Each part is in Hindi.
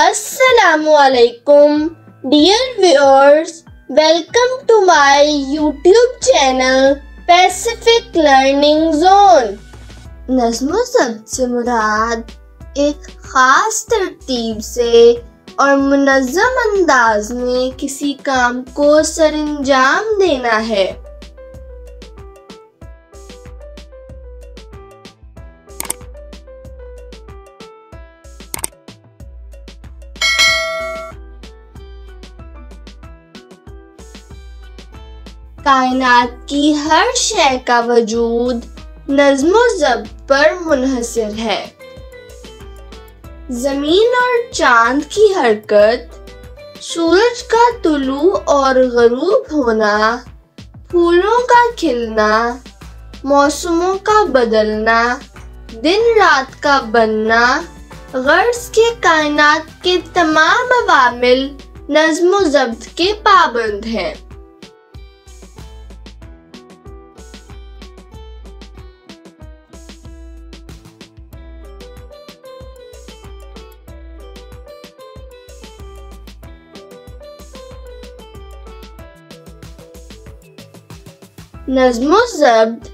Assalamualaikum dear viewers welcome to my YouTube channel Pacific Learning Zone नज्म जब्त से मुराद एक ख़ास तरतीब से और मुनज़म अंदाज में किसी काम को सरंजाम देना है कायनात की हर शय का वजूद नज्म जब्त पर मुनहसर है। ज़मीन और चाँद की हरकत, सूरज का तुलू और गरूब होना, फूलों का खिलना, मौसमों का बदलना, दिन रात का बनना, गर्ज के कायनात के तमाम अवामिल नज्म जब्त के पाबंद हैं। नज्म जब्त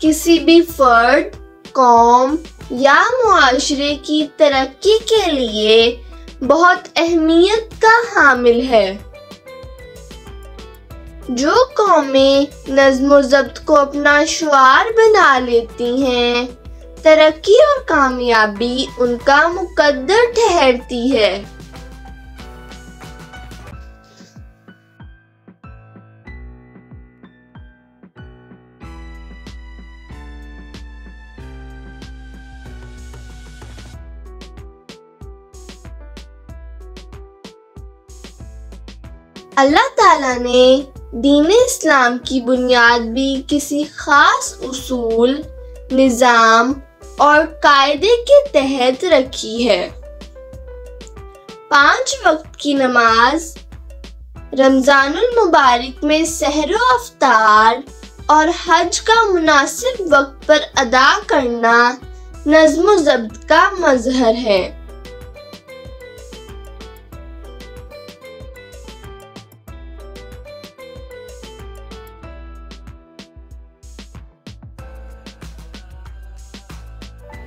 किसी भी फर्द, कौम या मुआशरे की तरक्की के लिए बहुत अहमियत का हामिल है। जो कौमें नज्म जब्त को अपना शुआर बना लेती हैं, तरक्की और कामयाबी उनका मुकद्दर ठहरती है। अल्लाह ताला ने दीन इस्लाम की बुनियाद भी किसी खास उसूल, निज़ाम और कायदे के तहत रखी है। पाँच वक्त की नमाज़, रमजानुल मुबारक में सहरो अफ्तार और हज का मुनासिब वक्त पर अदा करना नज्म जब्त का मजहर है।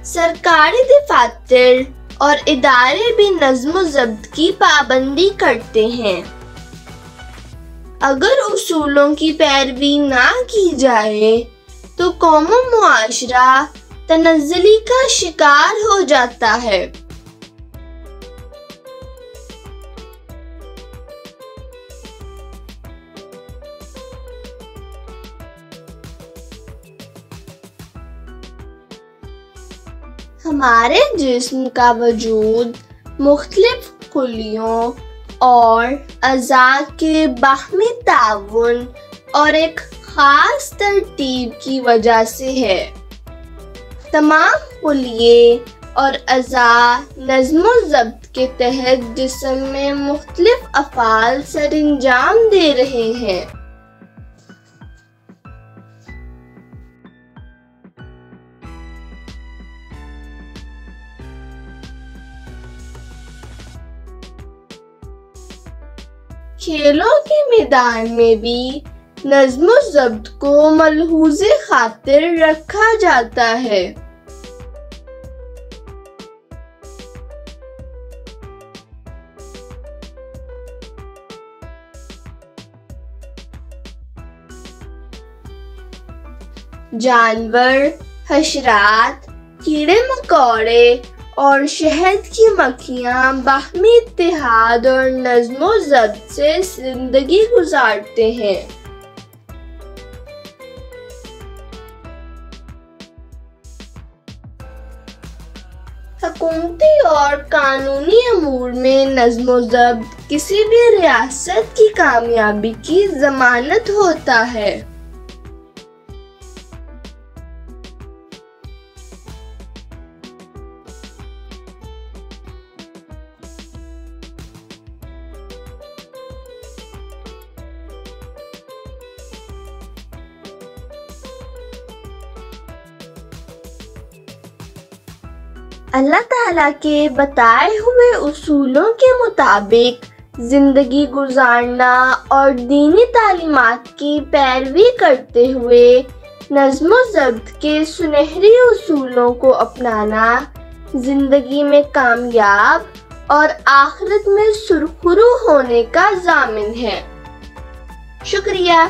सरकारी दफातर और इदारे भी नज्म जब्त की पाबंदी करते हैं। अगर उसूलों की पैरवी ना की जाए तो कौम मुआशरा तनजली का शिकार हो जाता है। हमारे जिस्म का वजूद मुख्तलिफ़ कुलियों और अज़ा के बाहमी ताउन और एक ख़ास तरतीब की वजह से है। तमाम कुलिए और अज़ा नज्म जब्त के तहत जिसम में मुख्तलिफ़ अफ़ाल सर अंजाम दे रहे हैं। खेलों के मैदान में भी नज्म जब्त को मलहूज खातिर रखा जाता है। जानवर, हशरात कीड़े मकोड़े और शहद की मक्खियाँ बाहमी इतिहाद और नज्म जब्त से ज़िंदगी गुजारते हैं। हकूमती और कानूनी अमूर में नज्म जब्त किसी भी रियासत की कामयाबी की जमानत होता है। अल्लाह ताला के बताए हुए उसूलों के मुताबिक ज़िंदगी गुजारना और दीनी तालीमात की पैरवी करते हुए नज्म ज़ब्त के सुनहरी उसूलों को अपनाना, ज़िंदगी में कामयाब और आखिरत में सुरखुरू होने का जामिन है। शुक्रिया।